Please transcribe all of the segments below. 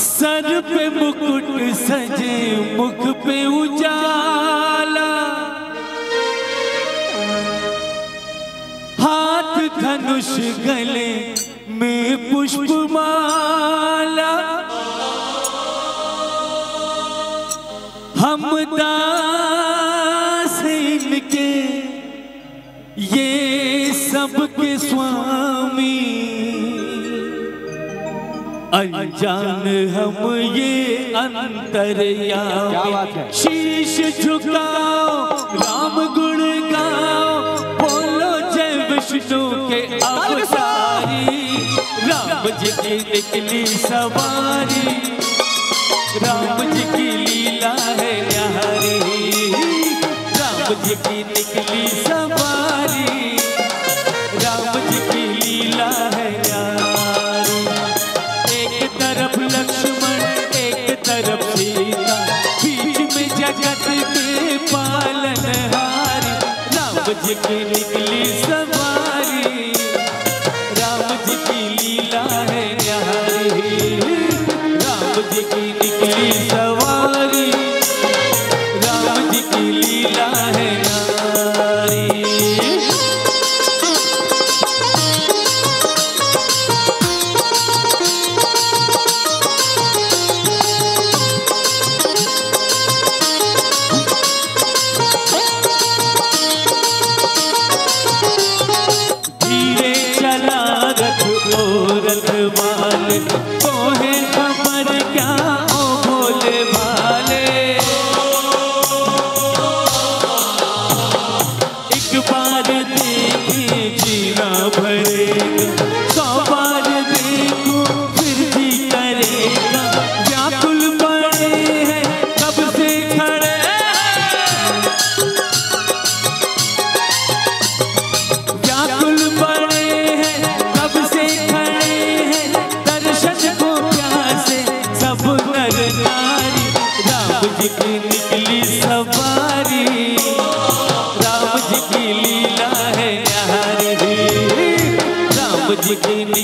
Sir पे मुकुट सजे, मुख पे उजाला। हाथ धनुष गले में पुष्प माला हम दास इनके, ये सबके स्वामी। अनजान हम ये अंतरया क्या शीश झुकाओ राम गुण गाओ बोलो जय विष्णु के अवतारी। राम जी की निकली सवारी राम जी की लीला है न्यारी राम जी की निकली सवारी जगत के पालनहारी राम जी की निकली सवारी। राम जी की लीला है राम जी की निकली सवारी। राम जी की लीला So राम जी की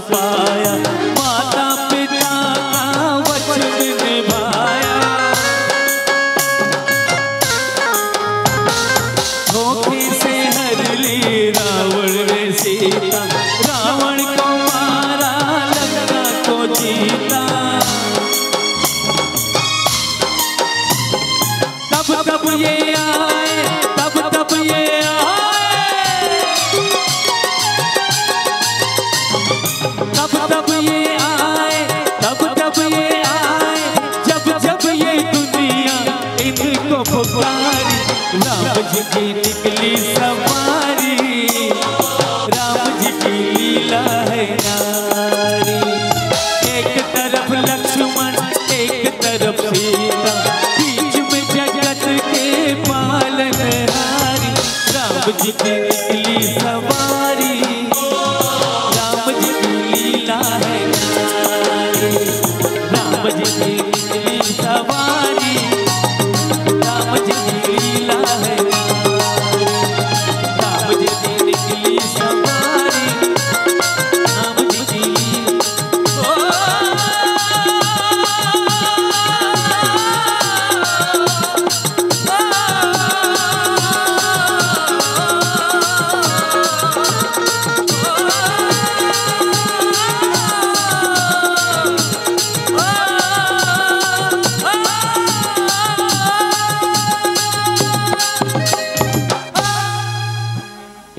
supply की निकली सवारी। राम जी की लीला है नारी। एक तरफ़ लक्ष्मण, एक तरफ़ सीता। बीच में जगत के पालनहारी राम जी की निकली सवारी। राम जी की लीला है नारी। राम जी की निकली सवारी।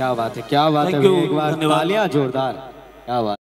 क्या बात है क्या बात है एक बार तालियाँ जोरदार क्या बात